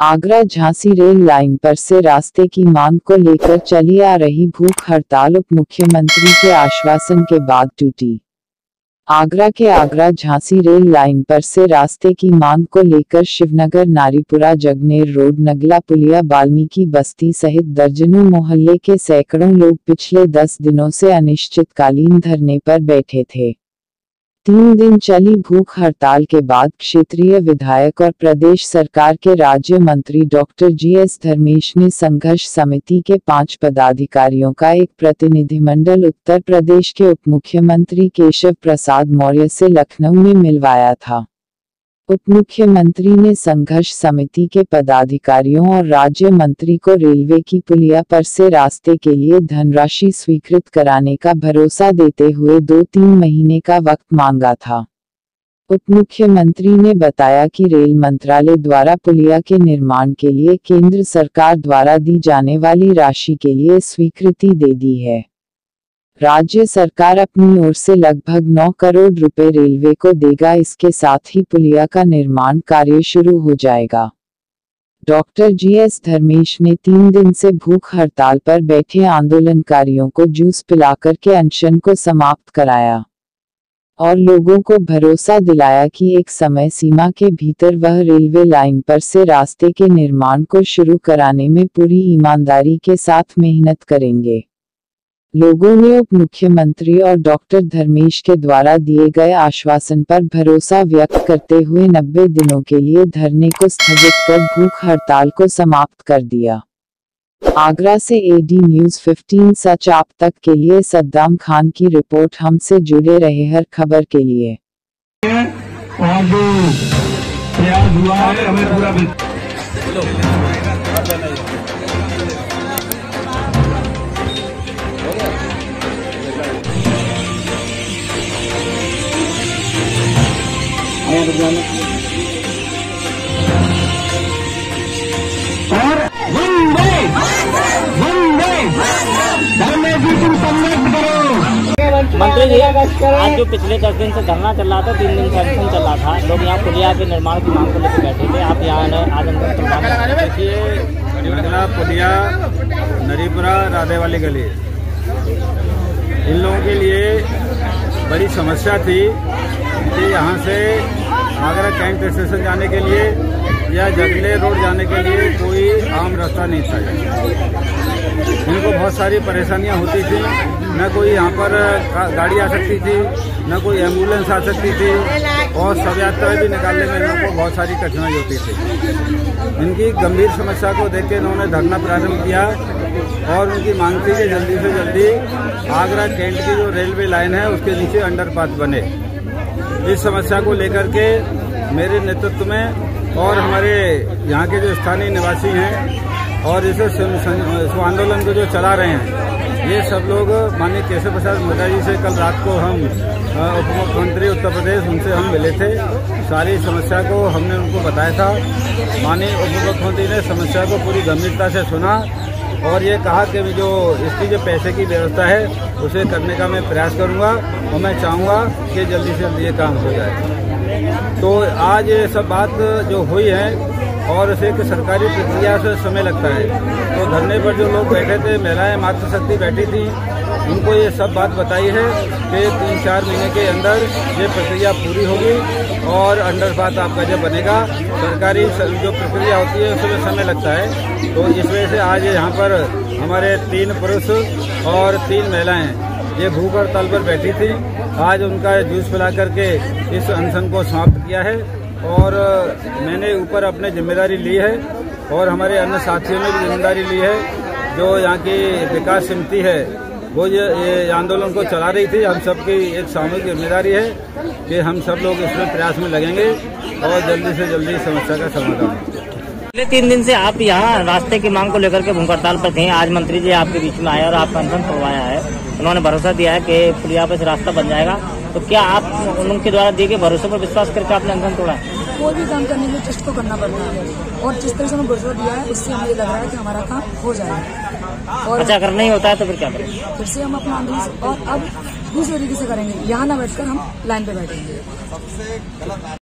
Agra Jhansi rail line पर से रास्ते की मांग को लेकर चली आ रही भूख हड़ताल उप मुख्यमंत्री के आश्वासन के बाद टूटी आगरा के आगरा झांसी रेल लाइन पर से रास्ते की मांग को लेकर शिवनगर, नारीपुरा, जगनेर रोड, नगला पुलिया, बाल्मीकि बस्ती सहित दर्जनों मोहल्ले के सैकड़ों लोग पिछले दस दिनों से अनिश्चितकालीन धरने पर बैठे थे। तीन दिन चली भूख हड़ताल के बाद क्षेत्रीय विधायक और प्रदेश सरकार के राज्य मंत्री डॉक्टर जी एस धर्मेश ने संघर्ष समिति के पाँच पदाधिकारियों का एक प्रतिनिधिमंडल उत्तर प्रदेश के उप मुख्यमंत्री केशव प्रसाद मौर्य से लखनऊ में मिलवाया था। उप मुख्यमंत्री ने संघर्ष समिति के पदाधिकारियों और राज्य मंत्री को रेलवे की पुलिया पर से रास्ते के लिए धनराशि स्वीकृत कराने का भरोसा देते हुए दो तीन महीने का वक्त मांगा था। उप मुख्यमंत्री ने बताया कि रेल मंत्रालय द्वारा पुलिया के निर्माण के लिए केंद्र सरकार द्वारा दी जाने वाली राशि के लिए स्वीकृति दे दी है। राज्य सरकार अपनी ओर से लगभग 9 करोड़ रुपए रेलवे को देगा। इसके साथ ही पुलिया का निर्माण कार्य शुरू हो जाएगा। डॉक्टर जी एस धर्मेश ने तीन दिन से भूख हड़ताल पर बैठे आंदोलनकारियों को जूस पिलाकर के अनशन को समाप्त कराया और लोगों को भरोसा दिलाया कि एक समय सीमा के भीतर वह रेलवे लाइन पर से रास्ते के निर्माण को शुरू कराने में पूरी ईमानदारी के साथ मेहनत करेंगे। लोगों ने उप मुख्यमंत्री और डॉक्टर धर्मेश के द्वारा दिए गए आश्वासन पर भरोसा व्यक्त करते हुए 90 दिनों के लिए धरने को स्थगित कर भूख हड़ताल को समाप्त कर दिया। आगरा से एडी न्यूज़ 15 सच आप तक के लिए सद्दाम खान की रिपोर्ट हमसे जुड़े रहे हर खबर के लिए। और करो। आज जो पिछले दस दिन से धरना चल रहा था तीन दिन से अनशन चल रहा था। लोग यहाँ पुलिया के निर्माण की मांग को लेकर बैठे थे। आप यहाँ आए- आज अंदर देखिए नगला पुलिया नरीपुरा राधे वाली गली। इन लोगों के लिए बड़ी समस्या थी कि यहाँ से आगरा कैंट स्टेशन जाने के लिए या जगले रोड जाने के लिए कोई आम रास्ता नहीं था। इनको बहुत सारी परेशानियाँ होती थी। न कोई यहाँ पर गाड़ी आ सकती थी, न कोई एंबुलेंस आ सकती थी और शव यात्रा भी निकालने में इनको बहुत सारी कठिनाई होती थी। इनकी गंभीर समस्या को देख के इन्होंने धरना प्रारंभ किया और उनकी मांग थी कि जल्दी से जल्दी आगरा कैंट की जो रेलवे लाइन है उसके नीचे अंडरपाथ बने। इस समस्या को लेकर के मेरे नेतृत्व में और हमारे यहाँ के जो स्थानीय निवासी हैं और इसे सं- सं- इस आंदोलन को जो चला रहे हैं, ये सब लोग माननीय केशव प्रसाद मौर्य जी से कल रात को हम उप मुख्यमंत्री उत्तर प्रदेश, उनसे हम मिले थे। सारी समस्या को हमने उनको बताया था। माननीय उप मुख्यमंत्री ने समस्या को पूरी गंभीरता से सुना और ये कहा कि जो इसकी जो पैसे की व्यवस्था है, उसे करने का मैं प्रयास करूँगा और मैं चाहूँगा कि जल्दी से जल्दी ये काम हो जाए। तो आज सब बात जो हुई है और इसे एक सरकारी प्रक्रिया से समय लगता है। तो धरने पर जो लोग बैठे थे, महिलाएँ मातृशक्ति बैठी थी, उनको ये सब बात बताई है कि तीन चार महीने के अंदर ये प्रक्रिया पूरी होगी और अंडरपाथ आपका जब बनेगा, सरकारी जो प्रक्रिया होती है उसमें समय लगता है। तो इस वजह से आज यहाँ पर हमारे तीन पुरुष और तीन महिलाएँ ये भूख और तल पर बैठी थी। आज उनका जूस पिला करके इस अनशन को समाप्त किया है और मैंने ऊपर अपने ज़िम्मेदारी ली है और हमारे अन्य साथियों ने भी ज़िम्मेदारी ली है। जो यहाँ की विकास समिति है वो ये, ये आंदोलन को चला रही थी। हम सबकी एक सामूहिक ज़िम्मेदारी है कि हम सब लोग इसमें प्रयास में लगेंगे और जल्दी से जल्दी समस्या का समाधान पिछले तीन दिन से आप यहाँ रास्ते की मांग को लेकर के भूख हड़ताल पर थे। आज मंत्री जी आपके बीच में आए और आपका अनशन करवाया है। उन्होंने भरोसा दिया है कि पुलिया पे से रास्ता बन जाएगा। तो क्या आप उनके द्वारा दिए गए भरोसे पर विश्वास करके आपने अनशन तोड़ा कोई भी काम करने के लिए टेस्ट तो करना पड़ता है। और जिस तरह से हमें भरोसा दिया है उससे हमें लग रहा है कि हमारा काम हो जाएगा। और अच्छा अगर नहीं होता है तो फिर क्या करें? फिर से हम अपना आंदोलन और अब दूसरे तरीके से करेंगे। यहाँ ना बैठकर हम लाइन पे बैठेंगे।